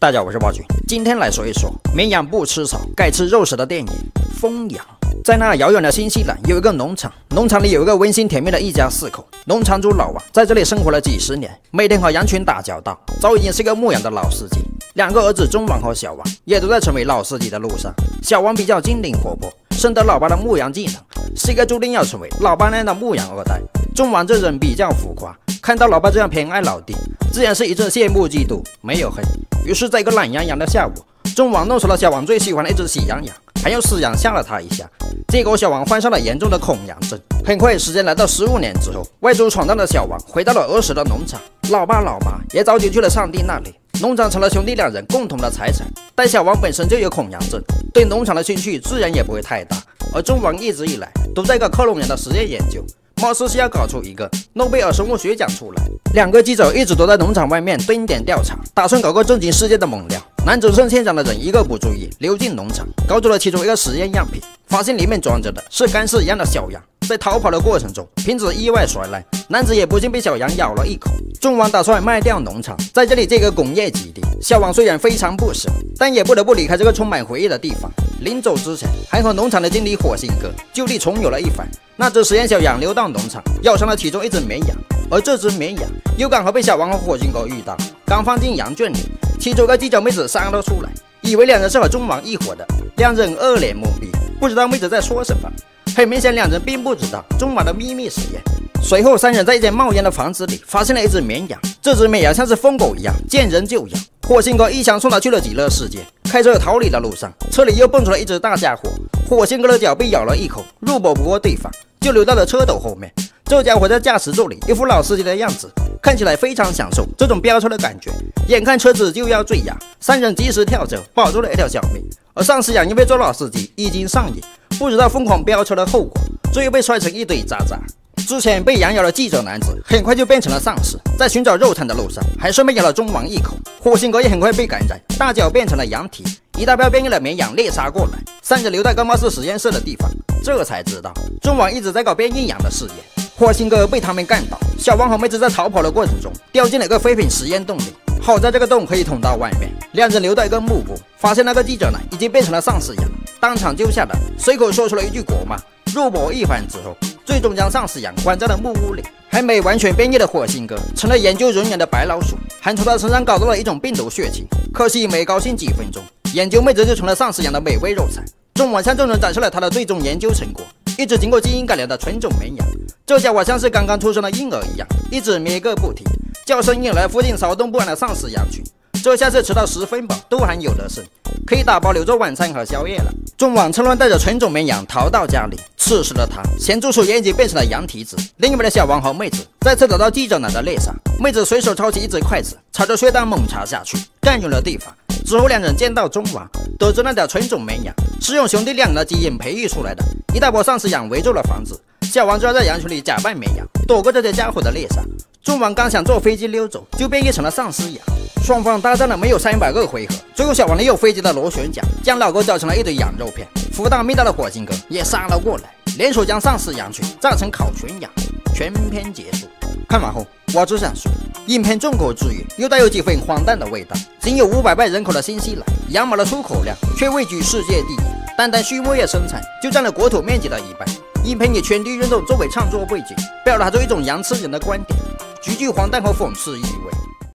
大家好，我是暴君，今天来说一说绵羊不吃草，该吃肉食的电影《疯羊》。在那遥远的新西兰，有一个农场，农场里有一个温馨甜蜜的一家四口。农场主老王在这里生活了几十年，每天和羊群打交道，早已经是个牧羊的老司机。两个儿子中王和小王也都在成为老司机的路上。小王比较精灵活泼，深得老爸的牧羊技能，是一个注定要成为老爸那样的牧羊二代。中王这人比较浮夸，看到老爸这样偏爱老弟，自然是一阵羡慕嫉妒，没有恨。于是，在一个懒洋洋的下午，中王弄死了小王最喜欢的一只喜羊羊，还用死羊吓了他一下。结果，小王患上了严重的恐羊症。很快，时间来到十五年之后，外出闯荡的小王回到了儿时的农场，老爸老妈也早就去了上帝那里。农场成了兄弟两人共同的财产。但小王本身就有恐羊症，对农场的兴趣自然也不会太大。而中王一直以来都在搞克隆人的实验研究。貌似是要搞出一个诺贝尔生物学奖出来。两个记者一直都在农场外面蹲点调查，打算搞个震惊世界的猛料。男子趁现场的人一个不注意，溜进农场，搞走了其中一个实验样品，发现里面装着的是干尸一样的小羊。在逃跑的过程中，瓶子意外摔烂，男子也不幸被小羊咬了一口。众王打算卖掉农场，在这里建个工业基地。小王虽然非常不舍，但也不得不离开这个充满回忆的地方。临走之前，还和农场的经理火星哥就地重游了一番。那只实验小羊溜到农场，咬伤了其中一只绵羊，而这只绵羊又刚好被小王和火星哥遇到，刚放进羊圈里，其中个犄角妹子杀了出来，以为两人是和中王一伙的，两人二脸懵逼，不知道妹子在说什么。很明显，两人并不知道中王的秘密实验。随后，三人在一间冒烟的房子里发现了一只绵羊，这只绵羊像是疯狗一样，见人就咬。火星哥一枪送他去了极乐世界。开车逃离的路上，车里又蹦出了一只大家伙，火星哥的脚被咬了一口，肉搏不过对方。就溜到了车斗后面，这家伙在驾驶座里一副老司机的样子，看起来非常享受这种飙车的感觉。眼看车子就要坠崖，三人及时跳车，保住了一条小命。而丧尸养因为做老司机已经上瘾，不知道疯狂飙车的后果，最后被摔成一堆渣渣。之前被羊咬的记者男子，很快就变成了丧尸，在寻找肉餐的路上，还顺便咬了中王一口。火星哥也很快被感染，大脚变成了羊蹄，一大票变异的绵羊猎杀过来。三人留在高貌似实验室的地方，这才知道中王一直在搞变异羊的试验。火星哥被他们干倒，小王和妹子在逃跑的过程中掉进了一个废品实验洞里。好在这个洞可以通到外面，两人留在一个幕布，发现那个记者呢已经变成了丧尸羊，当场救下来，随口说出了一句国骂。肉搏一番之后，最终将丧尸羊关在了木屋里。还没完全变异的火星哥成了研究人员的白老鼠，还从他身上搞到了一种病毒血清。可惜没高兴几分钟，研究妹子就成了丧尸羊的美味肉菜。中晚向众人展示了他的最终研究成果：一只经过基因改良的纯种绵羊。这家伙像是刚刚出生的婴儿一样，一直咩个不停，叫声引来附近骚动不安的丧尸羊群。这下是吃到十分饱，都还有得剩，可以打包留作晚餐和宵夜了。众网趁乱带着纯种绵羊逃到家里，此时的他咸猪手也已经变成了羊蹄子。另一边的小王和妹子再次找到记者男的猎杀，妹子随手抄起一只筷子，朝着血蛋猛插下去，占用了地方。之后两人见到中王，得知那条纯种绵羊是用兄弟两人的基因培育出来的，一大波丧尸羊围住了房子。小王就要在羊群里假扮绵羊，躲过这些家伙的猎杀。众王刚想坐飞机溜走，就变异成了丧尸羊。双方大战了没有三百个回合，最后小王利用飞机的螺旋桨，将老哥绞成了一堆羊肉片。福大命大的火星哥也杀了过来，联手将丧尸羊群炸成烤全羊。全片结束。看完后，我只想说，影片众口之语又带有几分荒诞的味道。仅有五百万人口的新西兰，羊毛的出口量却位居世界第一，单单畜牧业生产就占了国土面积的一半。影片以圈地运动作为创作背景，表达出一种羊吃人的观点，极具荒诞和讽刺意味。